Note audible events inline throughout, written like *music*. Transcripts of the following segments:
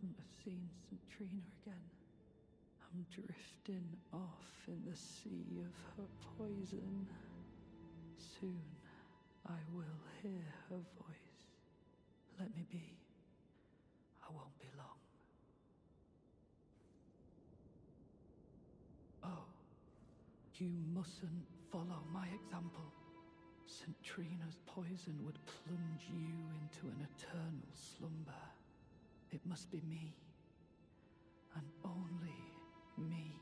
wouldn't have seen St. Trina again. I'm drifting off in the sea of her poison. Soon, I will hear her voice. Let me be. I won't be long. Oh, you mustn't follow my example. St. Trina's poison would plunge you into an eternal slumber. It must be me. And only me.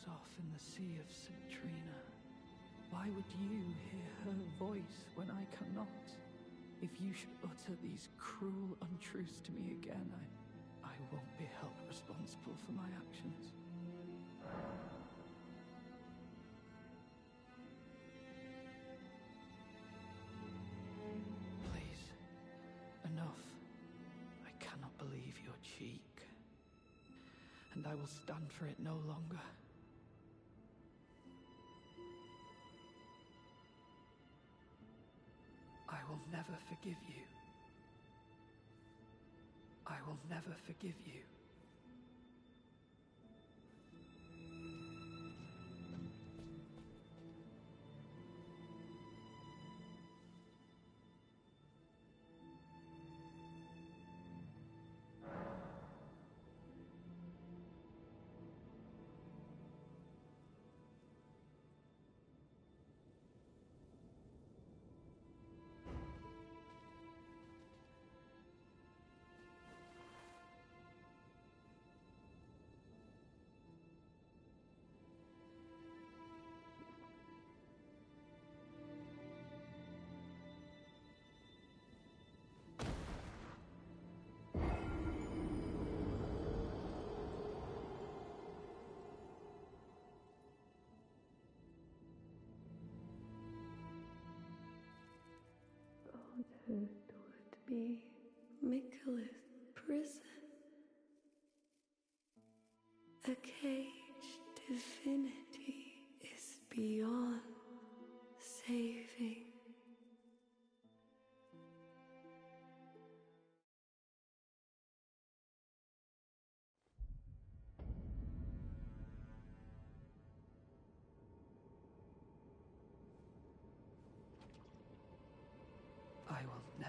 Doze off in the sea of St. Trina. Why would you hear her voice when I cannot? If you should utter these cruel untruths to me again, I, I won't be held responsible for my actions. Please, enough. I cannot believe your cheek. And I will stand for it no longer. Never forgive you. I will never forgive you. Miquella's prison. A caged divinity is beyond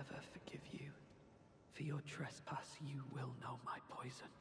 Never forgive you. For your trespass, you will know my poison.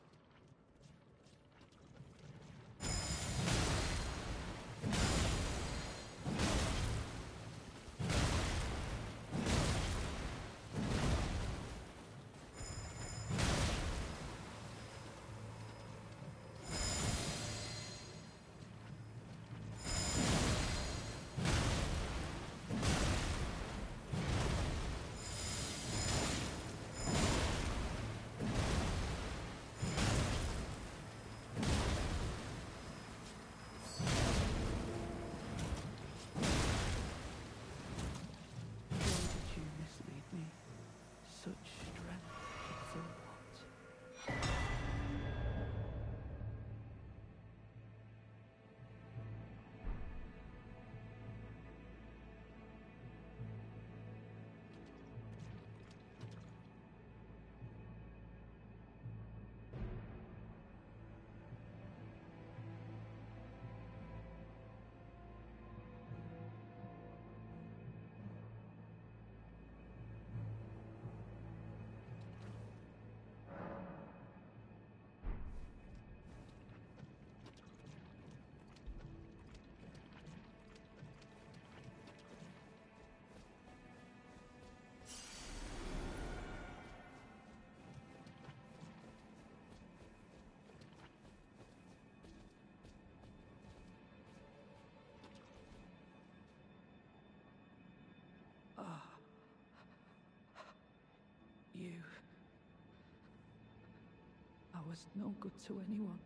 Was no good to anyone.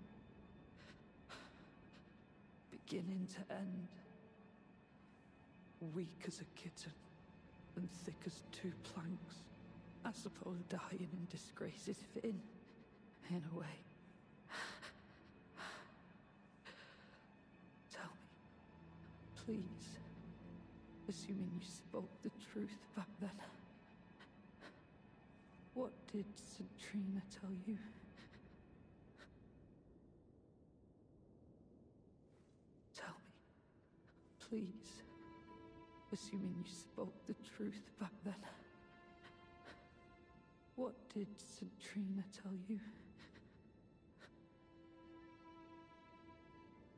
Beginning to end. Weak as a kitten, and thick as two planks. I suppose dying in disgrace is fitting, in a way. Tell me, please, assuming you spoke the truth back then. What did St. Trina tell you? Tell me, please, assuming you spoke the truth back then. What did St. Trina tell you?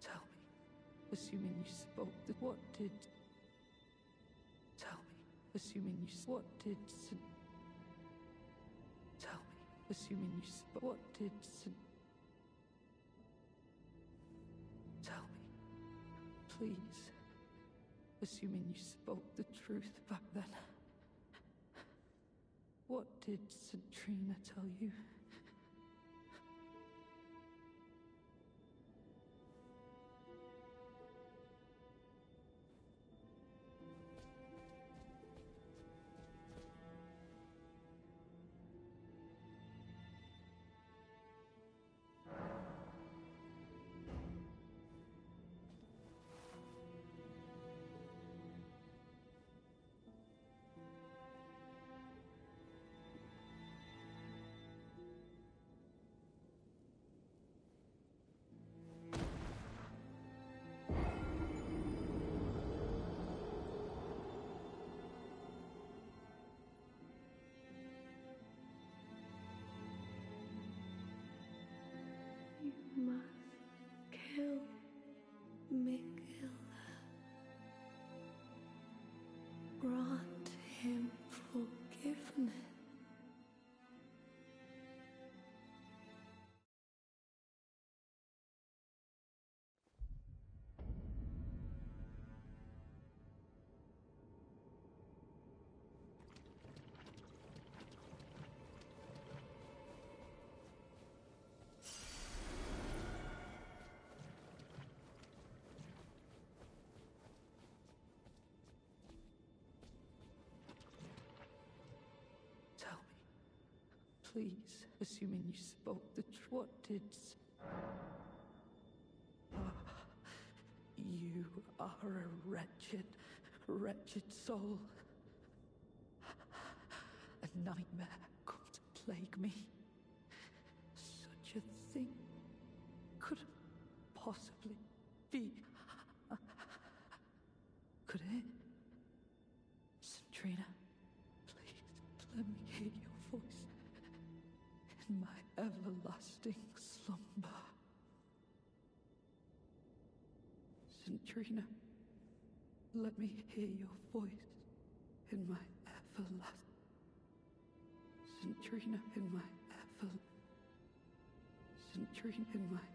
Tell me, assuming you spoke the what did Tell me, assuming you what did Tell me, assuming you spoke what did Tell me, please, assuming you spoke the truth back then. What did St. Trina tell? You Miguel. Grant him forgiveness. Please, assuming you spoke the truth, what did... *sighs* you are a wretched, wretched soul. A nightmare come to plague me. Such a thing couldn't possibly be. St. Trina, let me hear your voice in my everlasting. St. Trina, in my ever. St. Trina, in my.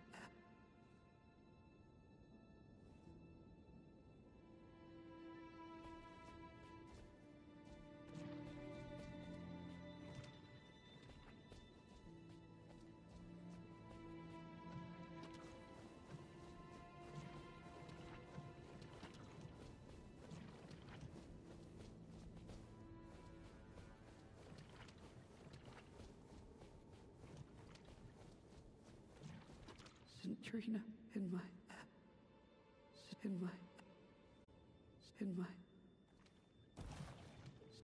St. Trina, in my.